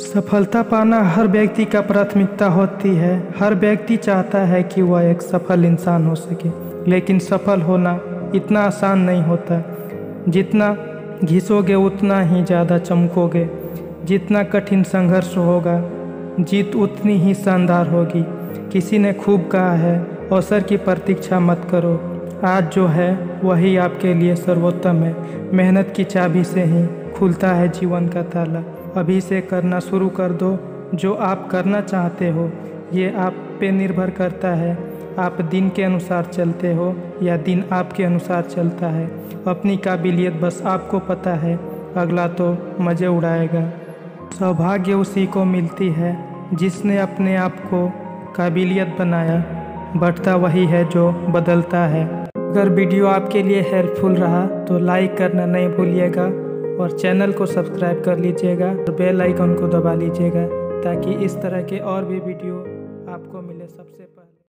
सफलता पाना हर व्यक्ति का प्राथमिकता होती है। हर व्यक्ति चाहता है कि वह एक सफल इंसान हो सके, लेकिन सफल होना इतना आसान नहीं होता। जितना घिसोगे, उतना ही ज़्यादा चमकोगे। जितना कठिन संघर्ष होगा, जीत उतनी ही शानदार होगी। किसी ने खूब कहा है अवसर की प्रतीक्षा मत करो। आज जो है, वही आपके लिए सर्वोत्तम है। मेहनत की चाबी से ही खुलता है जीवन का ताला। अभी से करना शुरू कर दो, जो आप करना चाहते हो, ये आप पे निर्भर करता है। आप दिन के अनुसार चलते हो, या दिन आपके अनुसार चलता है। अपनी काबिलियत बस आपको पता है। अगला तो मज़े उड़ाएगा। सौभाग्य उसी को मिलती है, जिसने अपने आप को काबिलियत बनाया। बढ़ता वही है जो बदलता है। अगर वीडियो आपके लिए हेल्पफुल रहा तो लाइक करना नहीं भूलिएगा। और चैनल को सब्सक्राइब कर लीजिएगा और बेल आइकन को दबा लीजिएगा ताकि इस तरह के और भी वीडियो आपको मिले सबसे पहले।